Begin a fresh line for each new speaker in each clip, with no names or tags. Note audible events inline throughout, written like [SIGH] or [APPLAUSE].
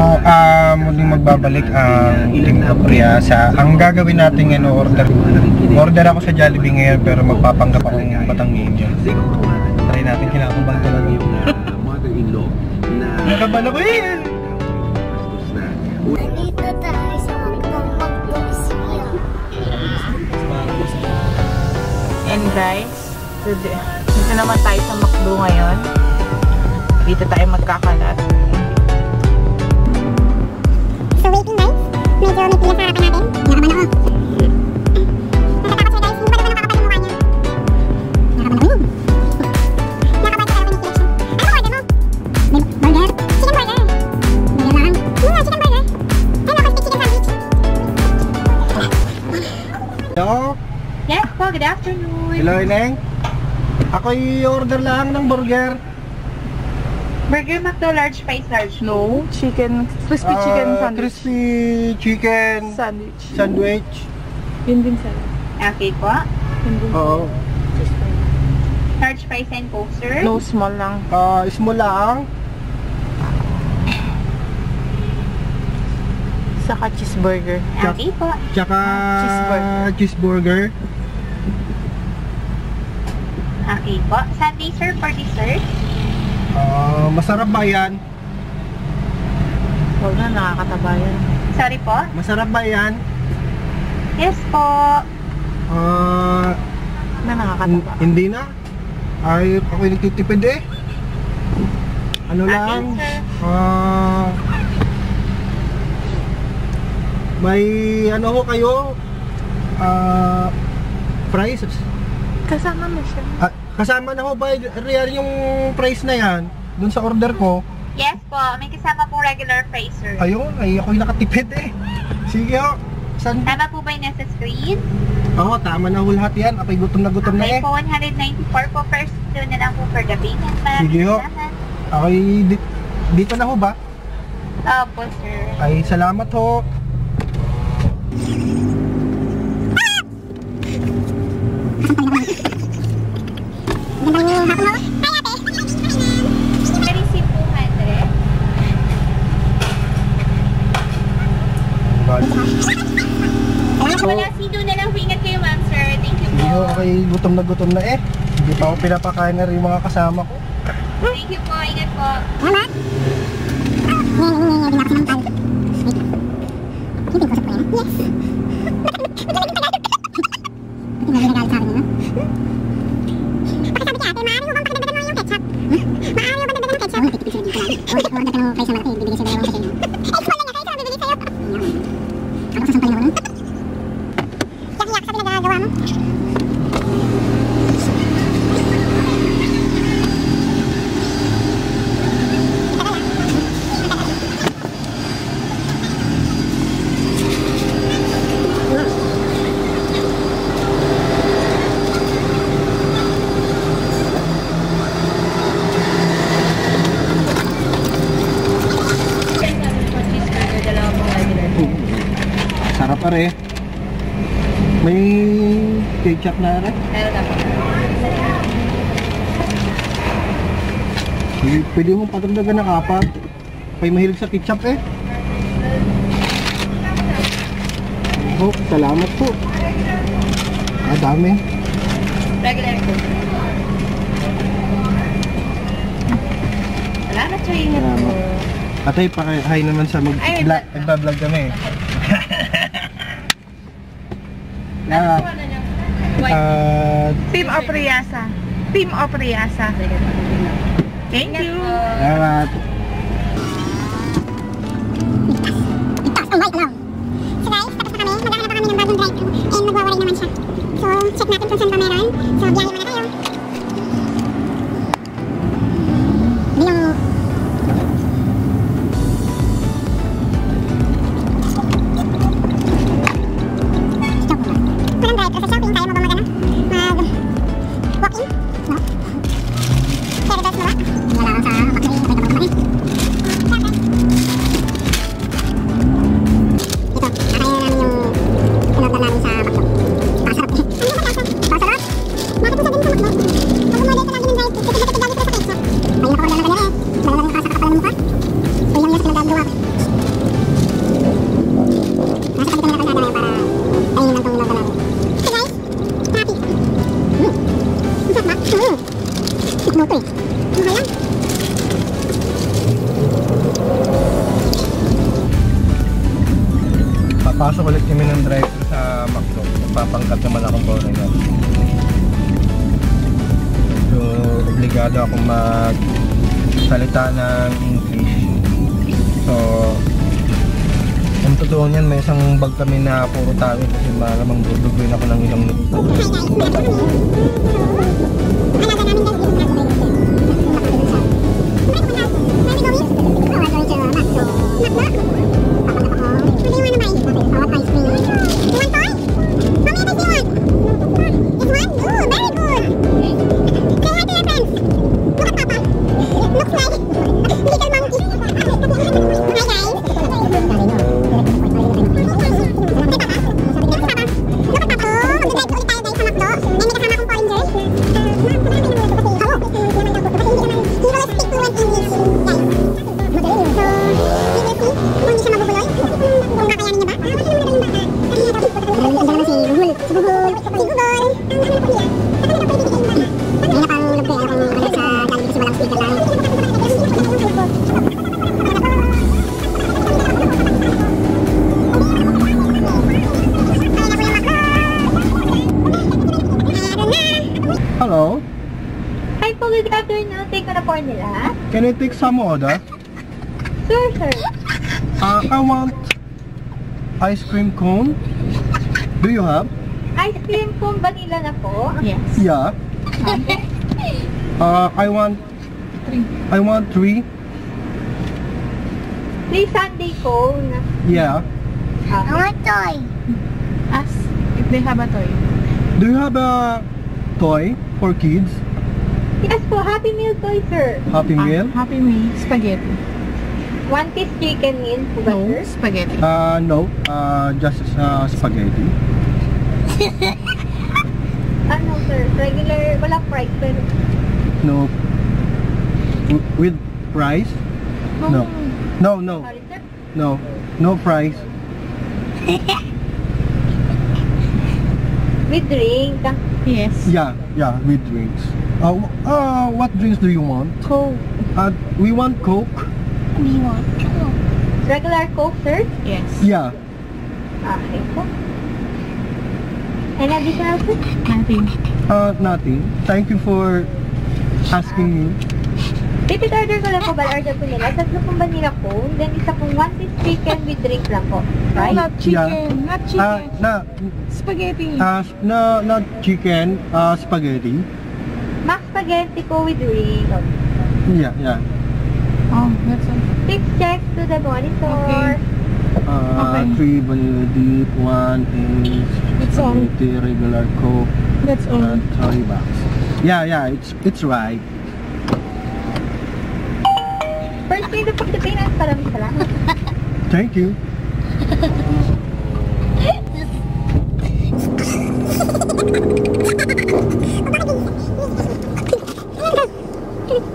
ah, muling magbabalik ang Team Apriasa. Ang gagawin natin ano, order. Order ako sa Jollibee ngayon pero magpapanggap ako ng Batang Ninja. Try natin kinakabahan ko lang yun.
mother-in-law na
Nakabala ko eh!
Nandito tayo sa.
And guys, today, dito naman tayo sa McDo ngayon. Dito tayo magkakalat. Po, good afternoon.
Hello, Ineng? Ako i-order lang ng burger.
Burger McDo, large fries, large. No, chicken, crispy
Ah,
chicken sandwich.
Crispy chicken
Sandwich.
sandwich.
Yun din sir.
Okay po.
Yun din.
Oo.
Large fries and coke, sir.
No, small lang.
Ah, small lang.
Saka cheeseburger.
Okay po.
Tsaka
Cheeseburger.
cheeseburger.
Okay po. Sunday, sir, for dessert.
Ah, masarap ba yan?
Huwag na, nakakataba yan.
Sorry po.
Masarap ba yan?
Yes po.
Ah,
Na
hin-
nakakataba.
hindi na. Ay, ako nagtitipid eh. Ano
Okay,
lang?
sir.
Ah, may ano ho kayo? Ah, fries.
Kasama mo siya.
Ah, kasama na ho ba real yung price na yan? Doon sa order ko.
Yes po. May kasama pong regular sir.
Ayun, ay ako'y nakatipid eh. Sige ho. San?
Tama po ba yung nasa screen?
Oo, tama na ho lahat yan. Ako'y gutom na gutom na
Okay
eh.
po, 194 po per doon na lang po for the payment. Maraming
Sige ho.
salamat.
Ako'y di- dito na ho ba?
Opo, sir.
Ay, salamat ho.
Ganda yung hapon mo. Hi ate.
Receipt 200. Wala, sido na lang po. Ingat kayo, ma'am, sir. Thank you po.
ako'y gutom na gutom na eh. Hindi pa ako pinapakain na rin yung mga kasama ko.
Thank you po. Ingat po.
Sinangkal. Hindi ko sa pwena. Yes. Hindi bang pakidagdagan mo yung ketchup? Maaari mo bang dagdagan ng ketchup? Uy, order ka ng na malaki, bibigay sila dalawang sa'yo. Eh, small lang nga, kaya bibigay sa'yo. Ano sasampalin ako nun? Yak-yak sa pinagagawa mo.
Sarap pa rin. May ketchup na rin.
Na po.
Pwede, pwede mong patagdagan ng apat. May mahilig sa ketchup eh. Oh, salamat po. Ah, dami.
Regular po. Salamat, sir. Ingat po.
Atay, paki-hi naman sa mag
Ay,
vlog, [LAUGHS] Na, ah,
Team Opriasa. Team Opriasa. Thank you.
salamat.
Ligtas, ang white lang.
Papasok ulit kami ng drive sa Macdo. Magpapangkat naman akong bonus na. So, obligado akong mag salita ng English. So, ang totoo niyan, may isang bag kami na puro tawid kasi malamang duduguin ako ng ilang nito. Can I take some order?
Sure, sir.
Uh, I want ice cream cone. Do you have?
Ice cream po, vanilla na po.
Yes.
Yeah. Uh, I want. I want three.
Free Sunday cone.
Yeah.
I want toy.
Ask if they have a toy.
Do you have a toy for kids?
Yes po, Happy Meal toy, sir.
Happy
Ah,
Meal?
Happy Meal. Spaghetti.
One piece chicken meal po ba,
No,
sir?
spaghetti.
Uh, no. Uh, just uh, spaghetti. [LAUGHS]
Ano, sir? Regular, wala price, pero
No. W- with rice? No. No, no,
sorry, sir.
no. No fries. [LAUGHS]
With drink.
Yes.
Yeah, yeah, with drinks. Uh, uh, what drinks do you want?
Coke.
Uh, we want Coke.
Regular Coke, sir?
Yes.
Yeah.
Okay po. And additional, sir?
Nothing.
Uh, nothing. Thank you for asking me.
Repeat order ko lang po, bal order po nila. Tatlo pong vanilla cone, then isa pong one piece chicken with drink lang po.
No,
Right?
not chicken. Not
Uh,
chicken.
na,
spaghetti.
uh, no, not chicken. Uh, spaghetti.
Max spaghetti po with drink.
Yeah, yeah.
oh, that's all.
Six checks to the monitor.
Okay.
Uh,
Okay.
three vanilla deep, one is
It's all.
spaghetti, regular Coke,
That's all.
and three bucks. Yeah, yeah, it's it's right.
First day po the Pinas, maraming salamat.
Thank you. [LAUGHS]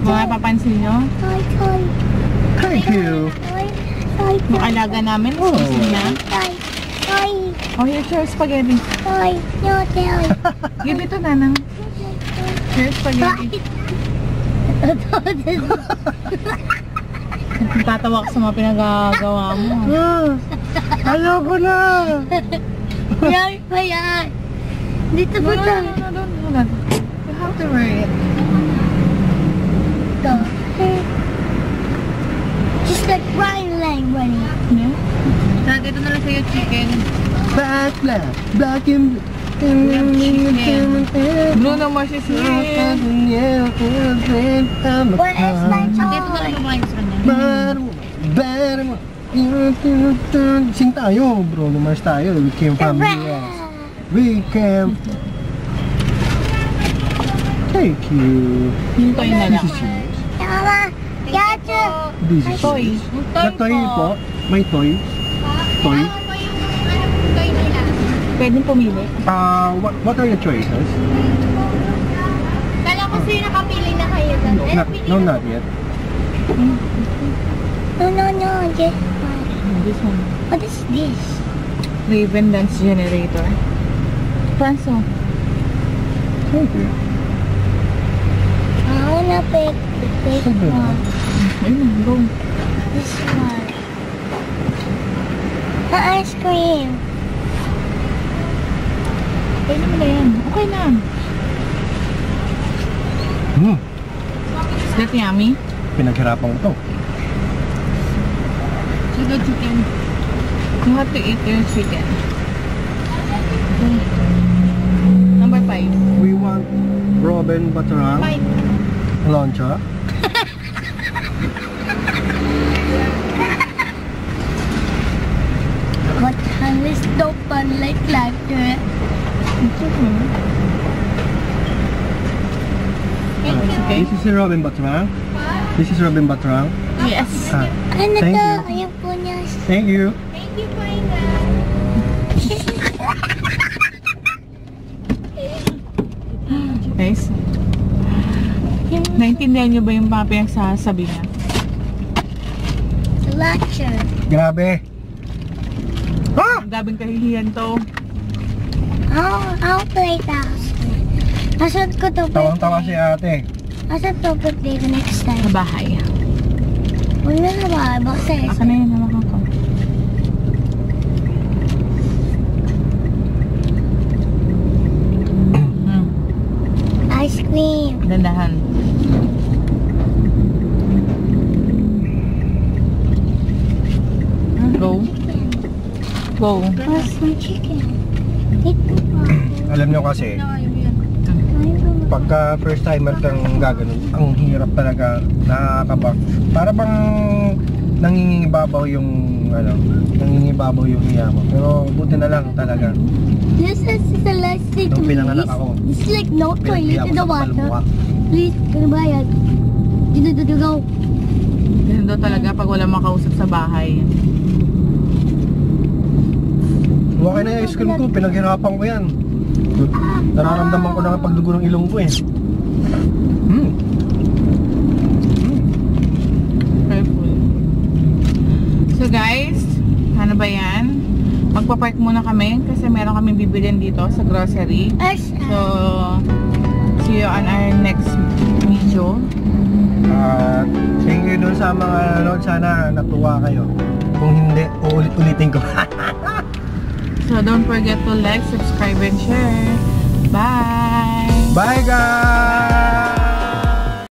kung mapapansin nyo,
Toy, toy,
Thank you.
toy, toy,
yung alaga namin,
Oh.
susi na.
toy, toy,
Oh, here's your spaghetti.
toy, no toy. [LAUGHS]
Give it to Nanang. Here's spaghetti. [LAUGHS] Tatawa ka sa mga pinagagawa mo.
Ah, ayoko na.
Yan yan. Dito po
no, no, no, no, no, no. You have to wear it.
To. Just like Brian Lang running.
Yeah? Dad, ito na lang sa'yo chicken.
Black, black, black and...
Chicken. Blue Bruno Mars is here.
Where is my
Dito na lang lumayan sa kanya.
Baru, baru, Sing tayo, Bruno Mars tayo. We came from the US. We came. Thank you.
Toy na lang.
Mama, Gacha.
This is
Toy.
Na toy po. May toy. Toy.
Toy nila.
Pwedeng pumili.
Uh, what, what are your choices?
Kala ko sa'yo nakapili na kayo doon.
No, not yet.
No, no, no. Just one.
This one.
What is this?
Raven Dance Generator. Franso.
Thank you.
Wanna pick
mo.
one.
Ayun, go.
This one. The ice cream.
Pwede mo na yan. Okay na.
Hmm.
Is that yummy?
Pinaghirapan ko to.
Sunod chicken. You have to eat your chicken. Number five.
We want Robin Batarang
Five.
Loncha.
What time is no fun like laughter?
Okay.
This is Robin Batarang. This is Robin Batarang.
Yes.
Ah,
Ano
Thank
to?
you.
Ayun po niya.
thank you.
Thank you, Paina.
Guys. Naintindihan niyo ba yung mga pinagsasabi niya?
Latcher.
Grabe. Ah!
Ang gabing kahihiyan to.
I'll, I'll play that. Asan ko to
Tawang-tawa si ate.
Asan to birthday ko next time?
Sa bahay.
Huwag na na ba? Basta
Aka na yun, hawakan ko. Hmm.
ice cream.
Dandahan. Go. Go.
Where's my chicken? Pa.
Alam nyo kasi, pagka first timer kang gaganon, ang hirap talaga, nakakaba. Para bang nangingibabaw yung ano, nangingibabaw yung hiya mo. Pero buti na lang talaga.
This is the last thing
Nung pinanganak ako,
It's like no toilet in the water. Please, kanabayan. Dito, dito, go.
Ganun daw talaga pag wala makausap sa bahay.
Okay na yung ice cream ko, pinaghirapan ko yan. Nararamdaman ko na ang pagdugo ng ilong ko eh. Hmm.
Careful. So guys, ano ba yan? Magpapark muna kami kasi meron kami bibilin dito sa grocery. So, see you on our next video.
At thank you dun sa mga nanonood. Sana natuwa kayo. Kung hindi, uulit-ulitin ko. [LAUGHS]
So, don't forget to like, subscribe, and share. Bye!
Bye guys!